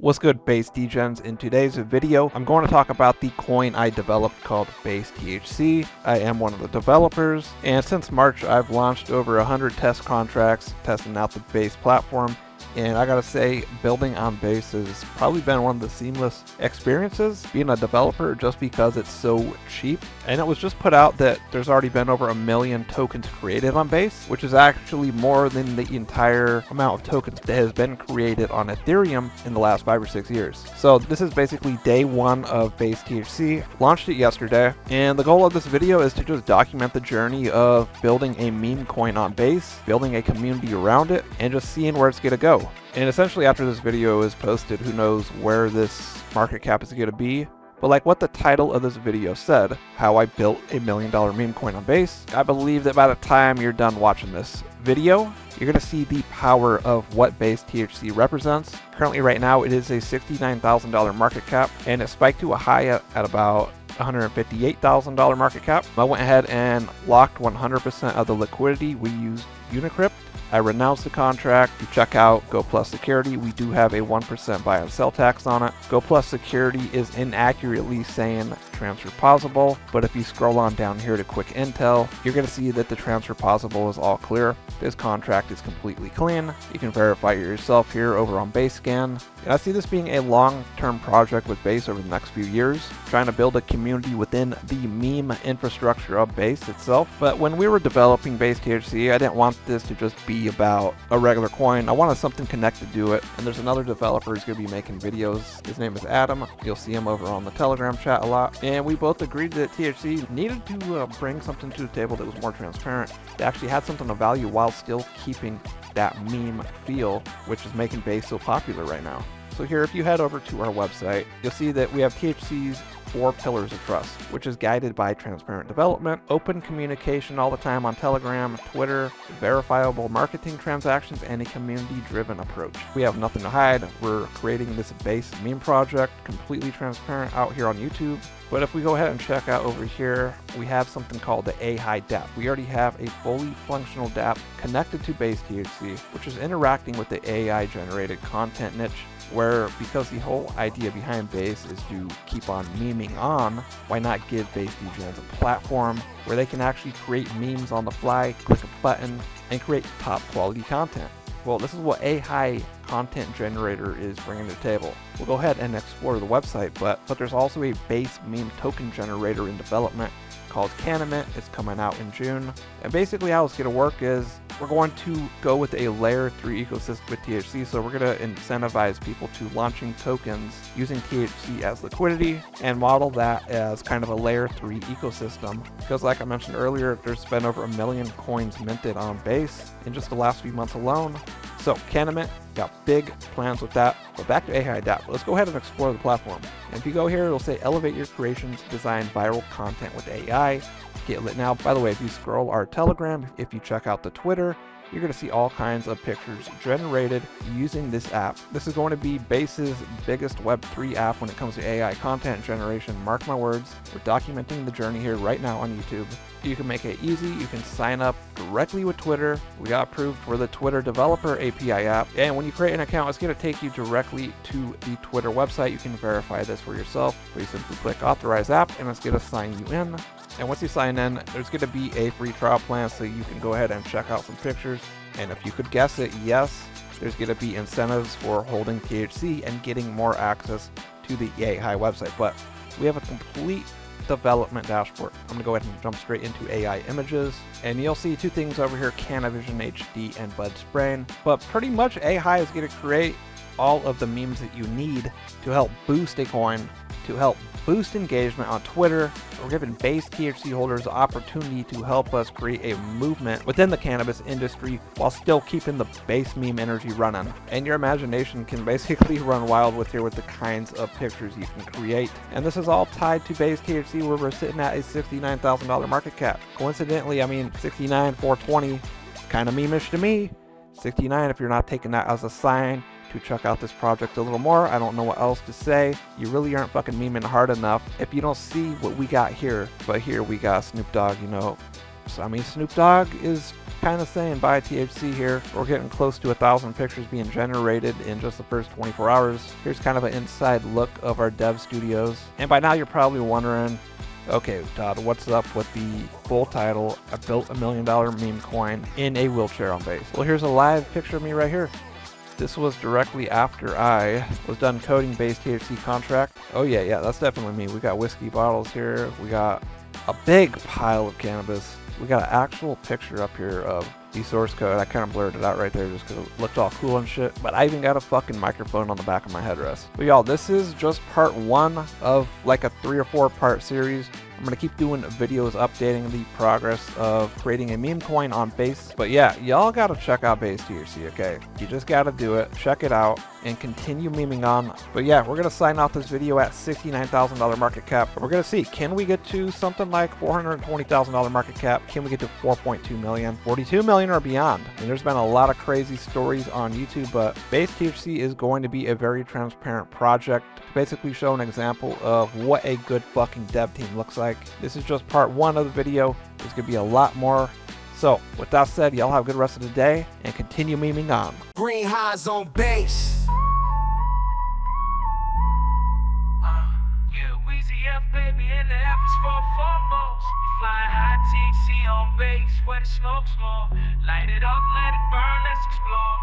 What's good base degens? In today's video, I'm going to talk about the coin I developed called Base THC. I am one of the developers, and since March I've launched over 100 test contracts testing out the base platform and I gotta say, building on Base has probably been one of the seamless experiences being a developer just because it's so cheap. And it was just put out that there's already been over a million tokens created on Base, which is actually more than the entire amount of tokens that has been created on Ethereum in the last five or six years. So this is basically day one of Base THC. Launched it yesterday, and the goal of this video is to just document the journey of building a meme coin on Base, building a community around it, and just seeing where it's gonna go. And essentially after this video is posted, who knows where this market cap is going to be. But like what the title of this video said, how I built a million dollar meme coin on base, I believe that by the time you're done watching this video, you're going to see the power of what base THC represents. Currently right now it is a $69,000 market cap and it spiked to a high at, at about $158,000 market cap. I went ahead and locked 100% of the liquidity. We used Unicrypt I renounced the contract. You check out Go Plus Security. We do have a 1% buy and sell tax on it. Go Plus Security is inaccurately saying transfer possible, but if you scroll on down here to quick intel, you're going to see that the transfer possible is all clear. This contract is completely clean. You can verify it yourself here over on Basescan. And I see this being a long-term project with Base over the next few years, trying to build a community within the meme infrastructure of Base itself. But when we were developing Base THC, I didn't want this to just be about a regular coin. I wanted something connected to it. And there's another developer who's going to be making videos. His name is Adam. You'll see him over on the Telegram chat a lot we both agreed that THC needed to uh, bring something to the table that was more transparent, that actually had something of value while still keeping that meme feel, which is making base so popular right now. So here, if you head over to our website, you'll see that we have THC's four pillars of trust, which is guided by transparent development, open communication all the time on Telegram, Twitter, verifiable marketing transactions, and a community-driven approach. We have nothing to hide. We're creating this base meme project completely transparent out here on YouTube. But if we go ahead and check out over here, we have something called the AI DApp. We already have a fully functional DApp connected to Base THC, which is interacting with the AI generated content niche where because the whole idea behind Base is to keep on memeing on, why not give Base degens a platform where they can actually create memes on the fly, click a button, and create top quality content. Well, this is what a high content generator is bringing to the table. We'll go ahead and explore the website, but, but there's also a base meme token generator in development called Canamint. It's coming out in June. And basically how it's going to work is we're going to go with a layer 3 ecosystem with THC. So we're going to incentivize people to launching tokens using THC as liquidity and model that as kind of a layer 3 ecosystem. Because like I mentioned earlier, there's been over a million coins minted on base in just the last few months alone. So Canamint got big plans with that. But back to AI DApp. Let's go ahead and explore the platform. And if you go here, it'll say elevate your creations, design viral content with AI. Now. By the way, if you scroll our Telegram, if you check out the Twitter, you're going to see all kinds of pictures generated using this app. This is going to be Base's biggest Web3 app when it comes to AI content generation. Mark my words, we're documenting the journey here right now on YouTube. You can make it easy. You can sign up directly with Twitter. We got approved for the Twitter Developer API app. And when you create an account, it's going to take you directly to the Twitter website. You can verify this for yourself. Please simply click Authorize App, and it's going to sign you in. And once you sign in, there's going to be a free trial plan so you can go ahead and check out some pictures. And if you could guess it, yes, there's going to be incentives for holding THC and getting more access to the AI website. But we have a complete development dashboard. I'm going to go ahead and jump straight into AI images. And you'll see two things over here, Canavision HD and Bud's Brain. But pretty much AI is going to create all of the memes that you need to help boost a coin, to help boost engagement on Twitter. We're giving base THC holders the opportunity to help us create a movement within the cannabis industry while still keeping the base meme energy running. And your imagination can basically run wild with here with the kinds of pictures you can create. And this is all tied to base THC where we're sitting at a $69,000 market cap. Coincidentally, I mean, 69, 420, kind of memeish to me. 69 if you're not taking that as a sign to check out this project a little more. I don't know what else to say. You really aren't fucking memeing hard enough if you don't see what we got here. But here we got Snoop Dogg, you know, clips. I mean, Snoop Dogg is kind of saying buy THC here. We're getting close to a thousand pictures being generated in just the first 24 hours. Here's kind of an inside look of our dev studios. And by now you're probably wondering, okay, Todd, what's up with the full title, I built a million dollar meme coin in a wheelchair on base? Well, here's a live picture of me right here. This was directly after I was done coding base THC contract. Oh yeah, yeah, that's definitely me. We got whiskey bottles here. We got a big pile of cannabis. We got an actual picture up here of the source code. I kind of blurred it out right there just because it looked all cool and shit. But I even got a fucking microphone on the back of my headrest. But y'all, this is just part one of like a three or four part series. I'm going to keep doing videos updating the progress of creating a meme coin on Base. But yeah, y'all got to check out Base THC, okay? You just got to do it. Check it out and continue memeing on. But yeah, we're going to sign off this video at $69,000 market cap. We're going to see, can we get to something like $420,000 market cap? Can we get to 4.2 million, 42 million or beyond? Mean, there's been a lot of crazy stories on YouTube, but Base THC is going to be a very transparent project to basically show an example of what a good fucking dev team looks like like. This is just part one of the video. There's going to be a lot more. So, with that said, y'all have a good rest of the day and continue memeing on. Green highs on base. Uh, baby, and the F is for foremost. Fly high, TC base, where the smoke's more. Light it up, let it burn, let's explore.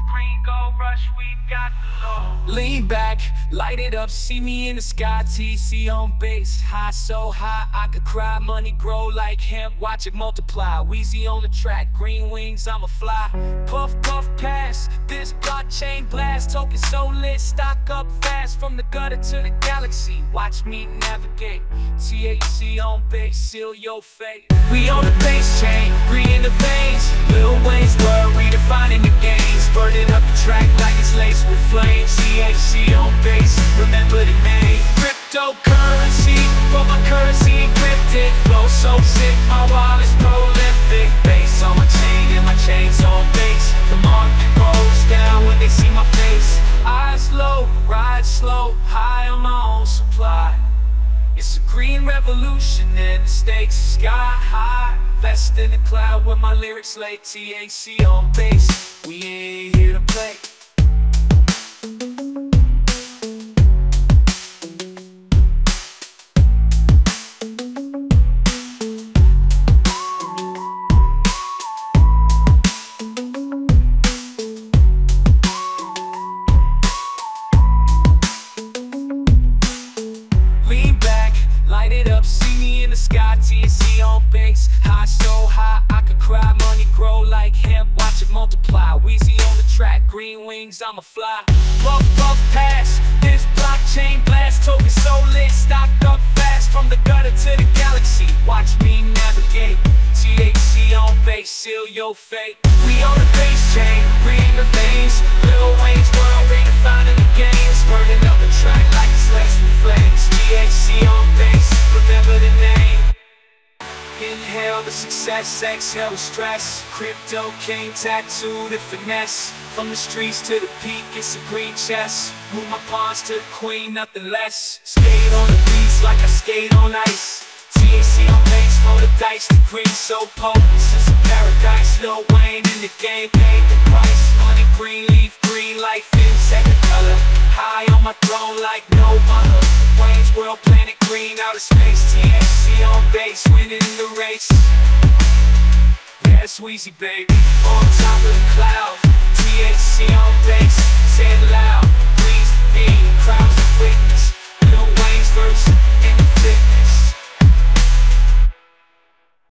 Screen go rush, we got the law. Lean back, light it up, see me in the sky, TC on base. High so high, I could cry, money grow like hemp, watch it multiply. Wheezy on the track, green wings, I'ma fly. Puff, puff, pass, this blockchain blast, token so lit, stock up fast from the gutter to the galaxy. Watch me navigate, THC on base, seal your fate. We on the base chain, green in the veins, Lil Wayne's word, redefining the games. Burning up the track like it's laced with flames. THC on base, remember the name. Cryptocurrency, but my currency encrypted. Flow so sick, my wallet's lyrics lay TAC on bass. we ain't here to play. Fly, puff, puff, pass, this blockchain blast, token so lit, stocked up fast, from the gutter to the galaxy, watch me navigate, THC on base, seal your fate, we on the base chain, green the veins, Lil Wayne's world, redefining the games, burning up success, exhale stress. Crypto king tattoo the finesse. From the streets to the peak, it's a green chest. Move my pawns to the queen, nothing less. Skate on the beats like I skate on ice. See on page for the dice, the green so potent Since paradise, Lil Wayne in the game paid the price. Money green, leaf green, life in second color. High on my throne like no other. Wayne's world, planet green, outer space. TNC on base, winning the race. Yeah, it's baby. On top of the cloud. THC on base, say it loud Please, me, crowds of witness. Lil Wayne's verse in the fitness.